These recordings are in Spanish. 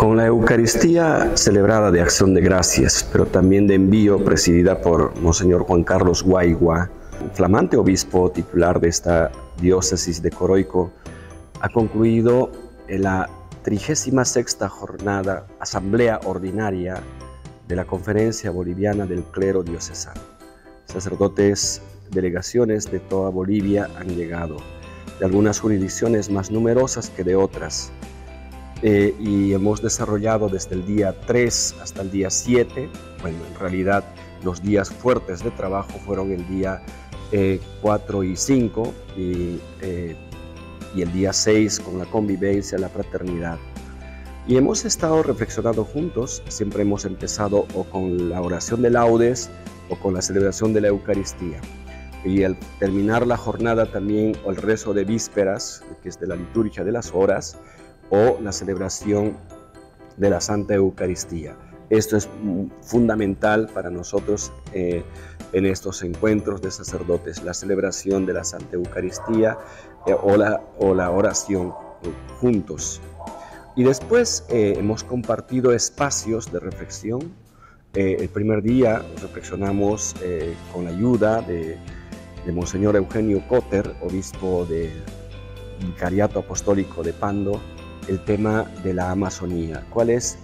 Con la Eucaristía celebrada de acción de gracias, pero también de envío, presidida por Monseñor Juan Carlos Guaigua, flamante obispo titular de esta diócesis de Coroico, ha concluido la 36 jornada Asamblea Ordinaria de la Conferencia Boliviana del Clero Diocesano. Sacerdotes, delegaciones de toda Bolivia han llegado, de algunas jurisdicciones más numerosas que de otras eh, y hemos desarrollado desde el día 3 hasta el día 7, bueno, en realidad los días fuertes de trabajo fueron el día 4 eh, y 5 y, eh, y el día 6 con la convivencia, la fraternidad. Y hemos estado reflexionando juntos, siempre hemos empezado o con la oración de laudes o con la celebración de la Eucaristía. Y al terminar la jornada también, o el rezo de vísperas, que es de la liturgia de las horas, o la celebración de la Santa Eucaristía. Esto es fundamental para nosotros eh, en estos encuentros de sacerdotes, la celebración de la Santa Eucaristía eh, o, la, o, la, oración eh, juntos. Y después hemos compartido espacios de reflexión. el primer día reflexionamos con la ayuda de, de Monseñor Eugenio Cotter, obispo del Vicariato Apostólico de Pando, el tema de la Amazonía. ¿Cuál es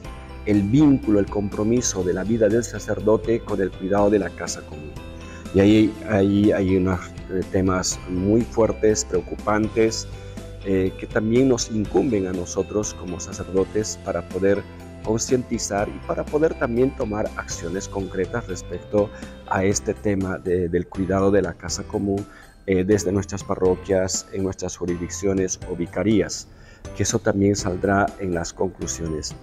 el vínculo, el compromiso de la vida del sacerdote con el cuidado de la casa común? Y ahí, hay unos eh, temas muy fuertes, preocupantes, eh, que también nos incumben a nosotros como sacerdotes para poder concientizar y para poder también tomar acciones concretas respecto a este tema del cuidado de la casa común eh, desde nuestras parroquias, en nuestras jurisdicciones o vicarías que eso también saldrá en las conclusiones.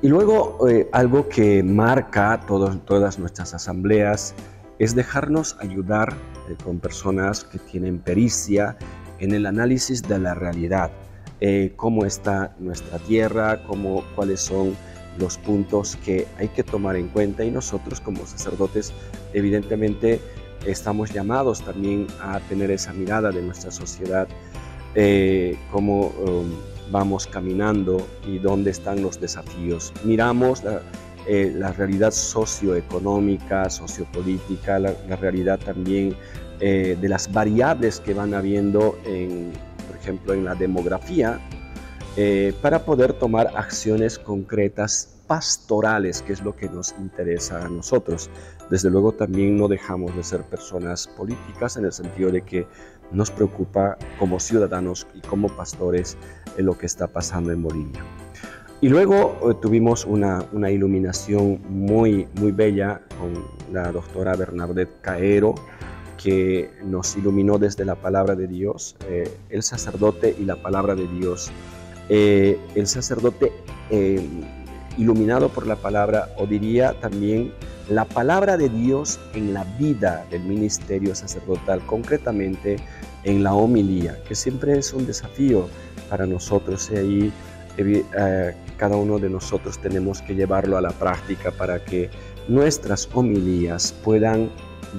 Y luego eh, algo que marca todas nuestras asambleas es dejarnos ayudar eh, con personas que tienen pericia en el análisis de la realidad, eh, cómo está nuestra tierra, cómo, cuáles son los puntos que hay que tomar en cuenta y nosotros como sacerdotes evidentemente estamos llamados también a tener esa mirada de nuestra sociedad eh, cómo um, vamos caminando y dónde están los desafíos. Miramos la, eh, realidad socioeconómica, sociopolítica, la, realidad también eh, de las variables que van habiendo, en, por ejemplo, en la demografía, para poder tomar acciones concretas pastorales, que es lo que nos interesa a nosotros. Desde luego también no dejamos de ser personas políticas en el sentido de que nos preocupa como ciudadanos y como pastores en lo que está pasando en Bolivia. Y luego eh, tuvimos una, una, iluminación muy, muy bella con la doctora Bernadette Caero, que nos iluminó desde la palabra de Dios, eh, el sacerdote y la palabra de Dios. Eh, el sacerdote iluminado por la palabra, o diría también la palabra de Dios en la vida del ministerio sacerdotal, concretamente en la homilía, que siempre es un desafío para nosotros y ahí eh, cada uno de nosotros tenemos que llevarlo a la práctica para que nuestras homilías puedan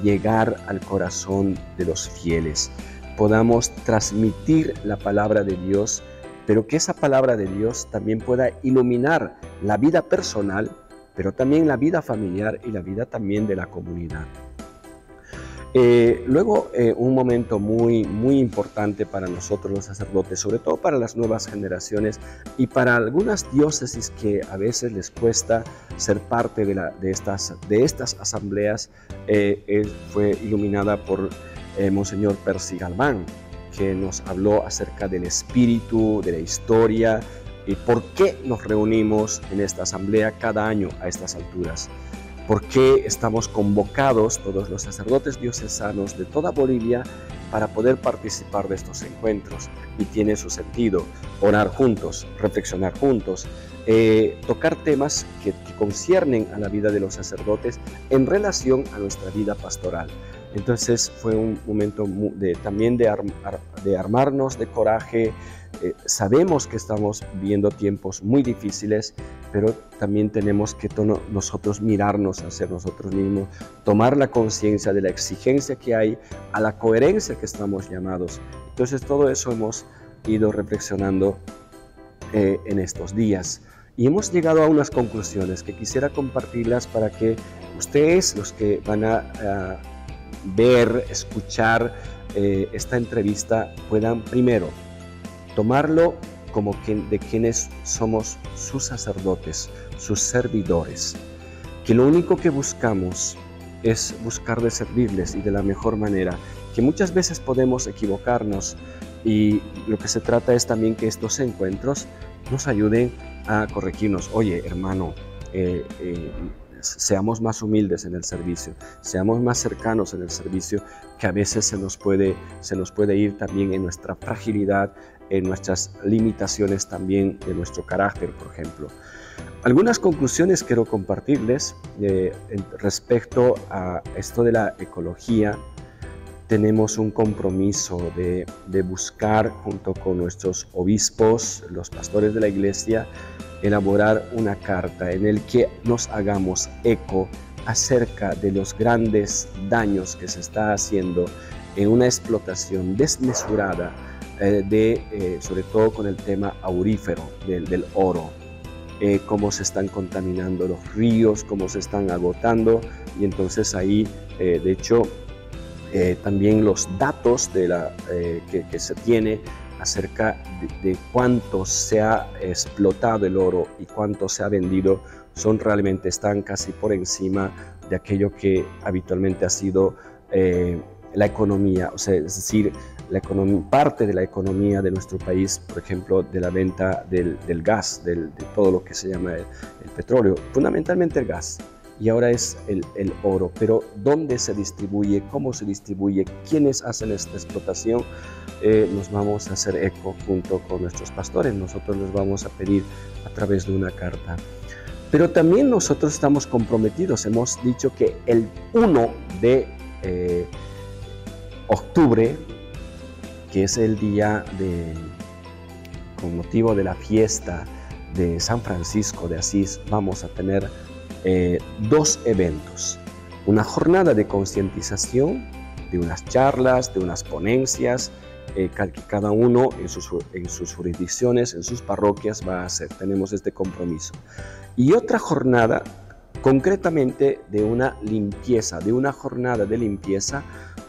llegar al corazón de los fieles, podamos transmitir la palabra de Dios, pero que esa palabra de Dios también pueda iluminar la vida personal pero también la vida familiar y la vida también de la comunidad. Eh, luego, eh, un momento muy, muy importante para nosotros los sacerdotes, sobre todo para las nuevas generaciones y para algunas diócesis que a veces les cuesta ser parte de, la, de, estas, de estas asambleas, eh, fue iluminada por Monseñor Percy Galván, que nos habló acerca del espíritu, de la historia, ¿Y por qué nos reunimos en esta asamblea cada año a estas alturas? ¿Por qué estamos convocados todos los sacerdotes diocesanos de toda Bolivia para poder participar de estos encuentros? Y tiene su sentido orar juntos, reflexionar juntos, eh, tocar temas que, conciernen a la vida de los sacerdotes en relación a nuestra vida pastoral. Entonces fue un momento también de, armarnos de coraje, eh, sabemos que estamos viviendo tiempos muy difíciles, pero también tenemos que nosotros mirarnos hacia nosotros mismos, tomar la conciencia de la exigencia que hay, a la coherencia que estamos llamados. Entonces todo eso hemos ido reflexionando eh, en estos días. y hemos llegado a unas conclusiones que quisiera compartirlas para que ustedes, los que van a, ver, escuchar eh, esta entrevista, puedan primero tomarlo como de quienes somos sus sacerdotes, sus servidores, que lo único que buscamos es buscar de servirles y de la mejor manera, que muchas veces podemos equivocarnos y lo que se trata es también que estos encuentros nos ayuden a corregirnos. Oye, hermano, eh, eh, seamos más humildes en el servicio, seamos más cercanos en el servicio, que a veces se nos puede, se nos puede ir también en nuestra fragilidad, en nuestras limitaciones también de nuestro carácter, por ejemplo. Algunas conclusiones quiero compartirles eh, respecto a esto de la ecología. Tenemos un compromiso de, de buscar junto con nuestros obispos, los pastores de la iglesia, elaborar una carta en el que nos hagamos eco acerca de los grandes daños que se está haciendo en una explotación desmesurada eh, de, eh, sobre todo con el tema aurífero del, oro, eh, cómo se están contaminando los ríos, cómo se están agotando y entonces ahí, de hecho, también los datos de la, que, se tiene acerca de, cuánto se ha explotado el oro y cuánto se ha vendido son realmente, están casi por encima de aquello que habitualmente ha sido la economía, o sea, es decir, la parte de la economía de nuestro país, por ejemplo, de la venta del, gas, de todo lo que se llama el, petróleo, fundamentalmente el gas. Y ahora es el, oro, pero ¿dónde se distribuye? ¿Cómo se distribuye? ¿Quiénes hacen esta explotación? Eh, nos vamos a hacer eco junto con nuestros pastores. Nosotros les vamos a pedir a través de una carta. Pero también nosotros estamos comprometidos. Hemos dicho que el 1 de eh, octubre que es el día de, con motivo de la fiesta de San Francisco de Asís, vamos a tener eh, dos eventos. Una jornada de concientización, de unas charlas, de unas ponencias, eh, que cada uno en sus, en sus jurisdicciones, en sus parroquias va a hacer. Tenemos este compromiso. Y otra jornada concretamente de una limpieza, de una jornada de limpieza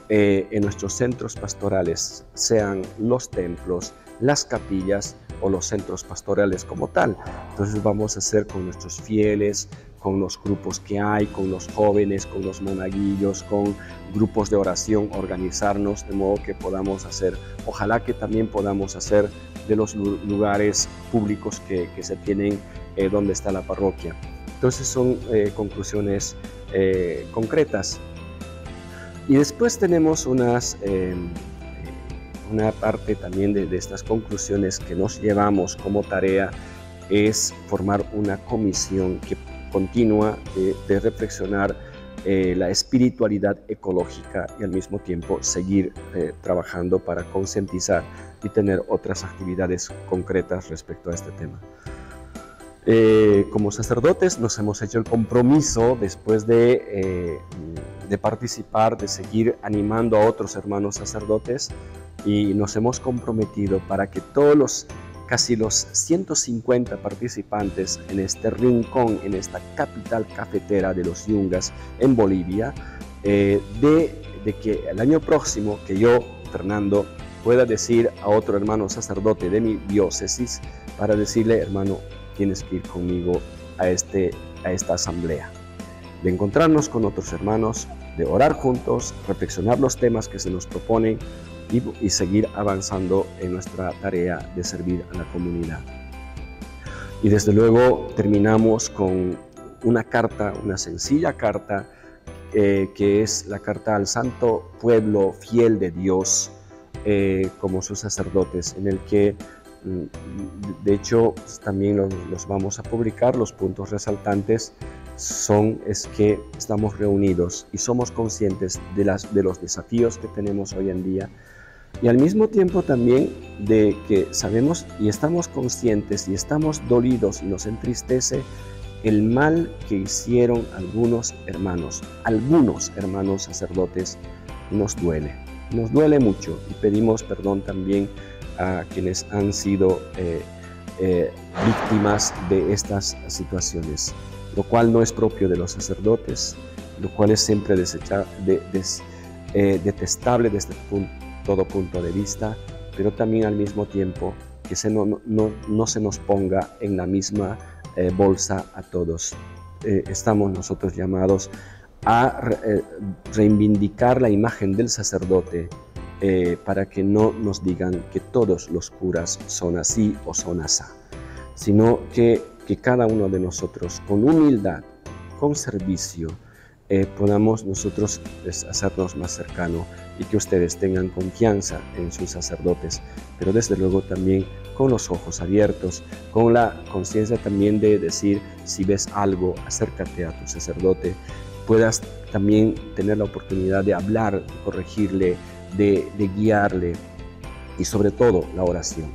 eh, en nuestros centros pastorales, sean los templos, las capillas o los centros pastorales como tal. Entonces vamos a hacer con nuestros fieles, con los grupos que hay, con los jóvenes, con los monaguillos, con grupos de oración, organizarnos de modo que podamos hacer, ojalá que también podamos hacer de los lugares públicos que, se tienen eh, donde está la parroquia. Entonces son eh, conclusiones concretas y después tenemos unas, eh, una parte también de, estas conclusiones que nos llevamos como tarea es formar una comisión que continúa de, reflexionar eh, la espiritualidad ecológica y al mismo tiempo seguir eh, trabajando para concientizar y tener otras actividades concretas respecto a este tema. como sacerdotes nos hemos hecho el compromiso después de de participar, de seguir animando a otros hermanos sacerdotes y nos hemos comprometido para que todos los casi los 150 participantes en este rincón, en esta capital cafetera de los Yungas en Bolivia, eh, de, de que el año próximo que yo, Fernando, pueda decir a otro hermano sacerdote de mi diócesis para decirle, hermano, tienes que ir conmigo a, este, a esta asamblea, de encontrarnos con otros hermanos, de orar juntos, reflexionar los temas que se nos proponen y, seguir avanzando en nuestra tarea de servir a la comunidad. Y desde luego terminamos con una carta, una sencilla carta, eh, que es la carta al santo pueblo fiel de Dios eh, como sus sacerdotes, en el que mm, de hecho también los, los, vamos a publicar, los puntos resaltantes son es que estamos reunidos y somos conscientes de, las, de los desafíos que tenemos hoy en día y al mismo tiempo también de que sabemos y estamos conscientes y estamos dolidos y nos entristece el mal que hicieron algunos hermanos, algunos hermanos sacerdotes, nos duele, nos duele mucho. Y pedimos perdón también a quienes han sido eh, eh, víctimas de estas situaciones, lo cual no es propio de los sacerdotes, lo cual es siempre eh, detestable desde todo punto de vista, pero también al mismo tiempo que se no, no, se nos ponga en la misma eh, bolsa a todos. estamos nosotros llamados a reivindicar la imagen del sacerdote eh, para que no nos digan que todos los curas son así o son así, sino que, que cada uno de nosotros con humildad, con servicio, eh, podamos nosotros hacernos más cercano y que ustedes tengan confianza en sus sacerdotes, pero desde luego también con los ojos abiertos, con la conciencia también de decir, si ves algo, acércate a tu sacerdote, puedas también tener la oportunidad de hablar, corregirle, de, guiarle y sobre todo la oración.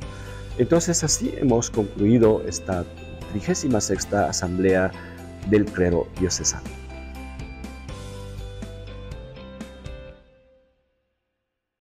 Entonces así hemos concluido esta 36 sexta asamblea del clero diocesano.